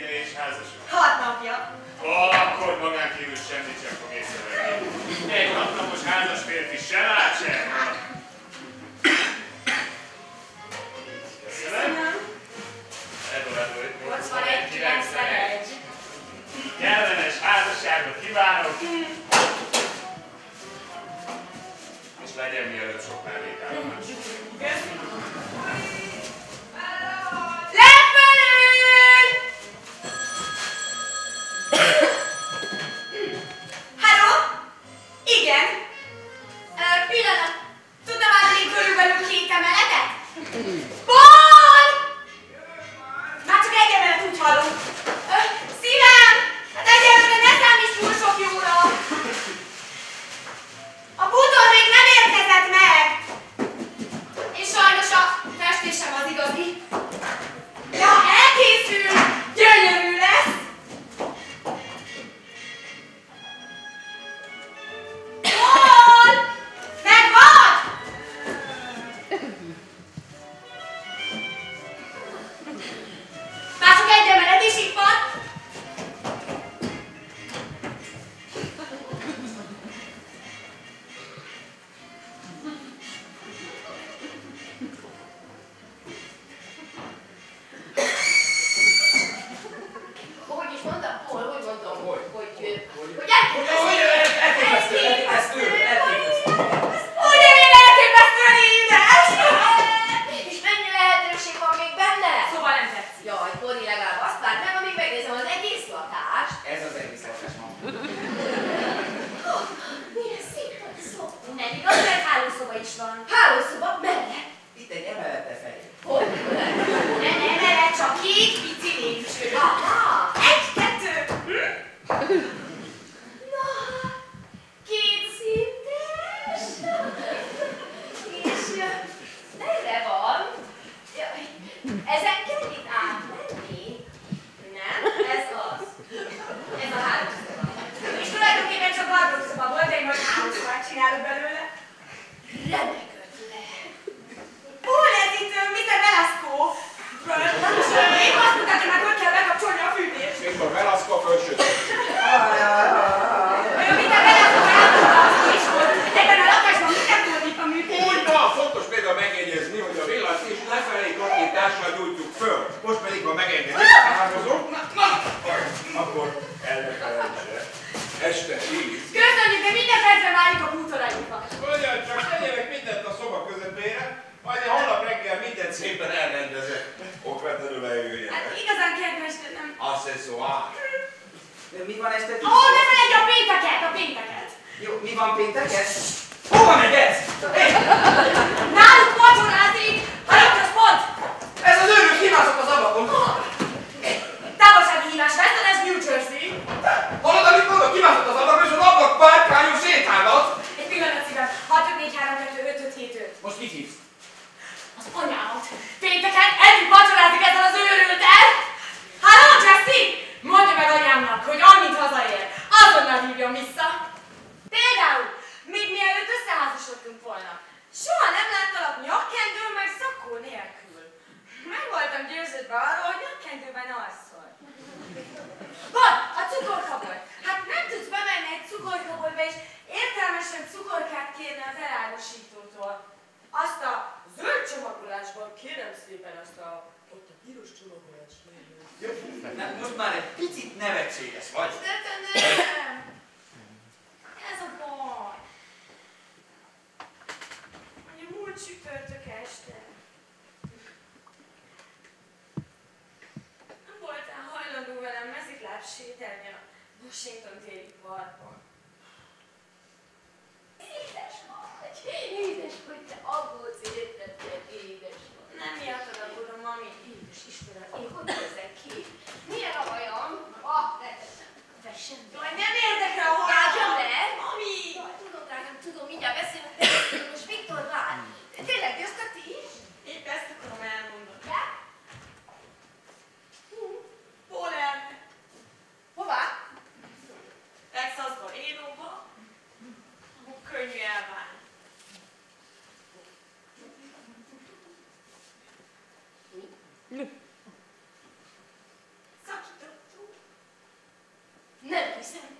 ide és házasodni? Hat napja. Ó, akkor magán kívül semmit sem fog észrevenni. Egy hatnapos házas férfi se lát sem. Köszönöm. Eldorado 81 91. Kellemes házasságot kívánok. És legyen mielőtt sok mellékállomás. Köszönöm. a két pici lépcső. Egy, kettő. Hm? Na, két szintes. És merre van? Jaj, ezen kell itt átmenni? Nem, ez az. Ez a hálószoba. És tulajdonképpen csak hálószoba volt, de én most hálószobát csinálok belőle. hatással gyújtjuk föl. Most pedig, ha megengedik, háromozom, akkor elnekelentse. Este 10. Köszönjük, de minden percre várjuk a bútorainkat. Ugyan csak tegyenek mindent a szoba közepére, majd én holnap reggel mindent szépen elrendezek. Okvetlenül lejöjjenek. Hát igazán kedves, de nem... Accessoire. De mi van este 10? Ó, oh, ne felejtj a pénteket, a pénteket! Jó, mi van pénteket? Hova megyek? Nem, most már egy picit nevetséges vagy. De te nem! Ez a baj. Mondjuk múlt süpörtök este. Nem voltál hajlandó velem mezitláb sétálni a Washington téli parkban. person.